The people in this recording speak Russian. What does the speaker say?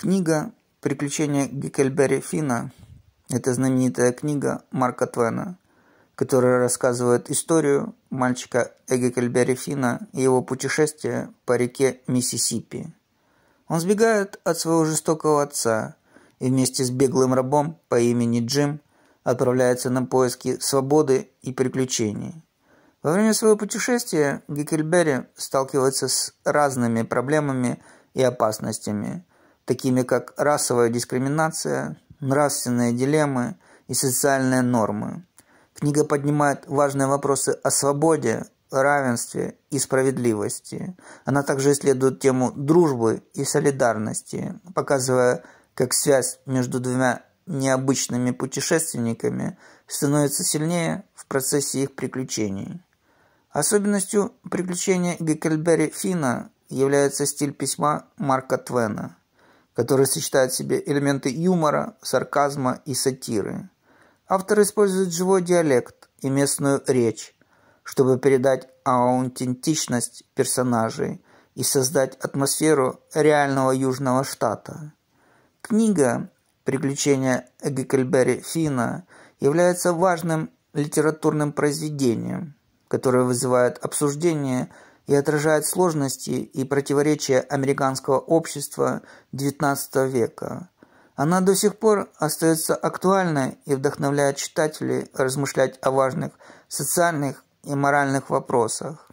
Книга «Приключения Геккельберри Фина» – это знаменитая книга Марка Твена, которая рассказывает историю мальчика Геккельберри Фина и его путешествия по реке Миссисипи. Он сбегает от своего жестокого отца и вместе с беглым рабом по имени Джим отправляется на поиски свободы и приключений. Во время своего путешествия Геккельберри сталкивается с разными проблемами и опасностями – такими как расовая дискриминация, нравственные дилеммы и социальные нормы. Книга поднимает важные вопросы о свободе, равенстве и справедливости. Она также исследует тему дружбы и солидарности, показывая, как связь между двумя необычными путешественниками становится сильнее в процессе их приключений. Особенностью приключения Геккельберри Фина является стиль письма Марка Твена который сочетает в себе элементы юмора, сарказма и сатиры. Автор использует живой диалект и местную речь, чтобы передать аутентичность персонажей и создать атмосферу реального Южного штата. Книга «Приключения Геккельберри Фина» является важным литературным произведением, которое вызывает обсуждение – и отражает сложности и противоречия американского общества XIX века. Она до сих пор остается актуальной и вдохновляет читателей размышлять о важных социальных и моральных вопросах.